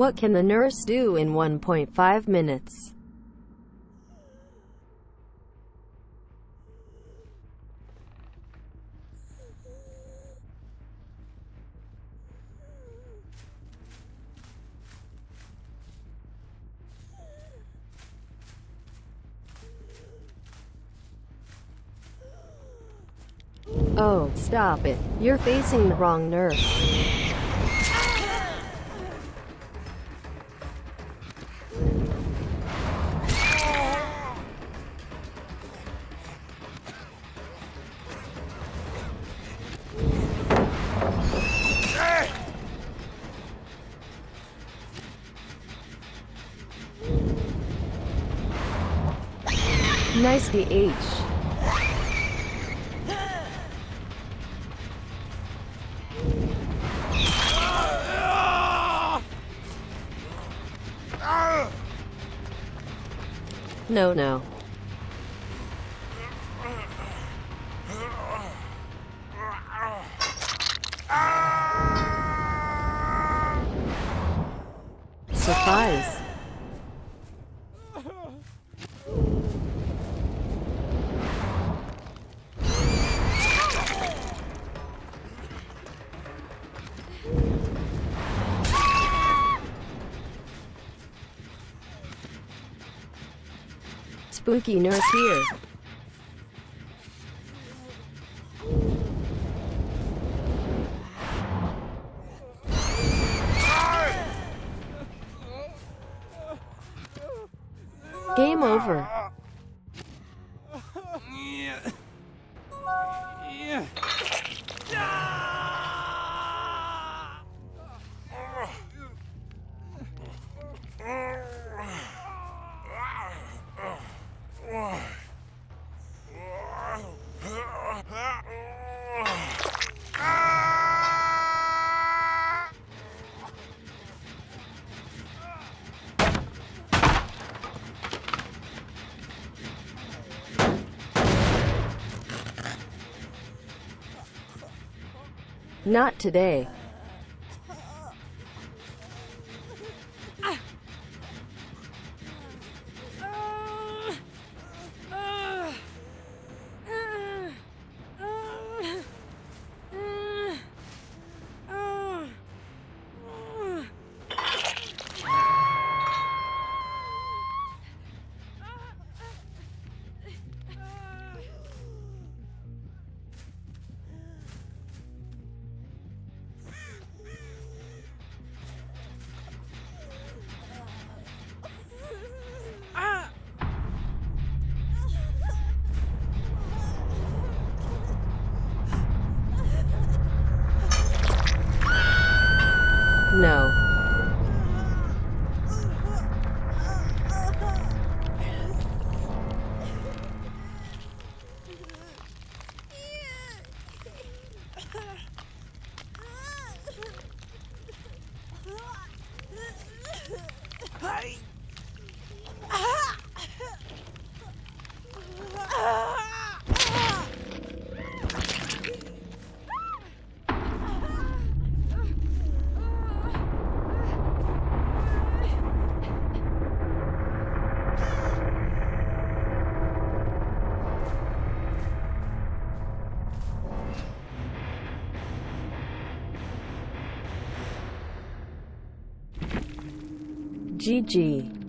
What can the nurse do in 1.5 minutes? Oh, stop it. You're facing the wrong nurse. Nice DH. No, no. Surprise. Spooky nurse here. Game over. Not today. No. GG.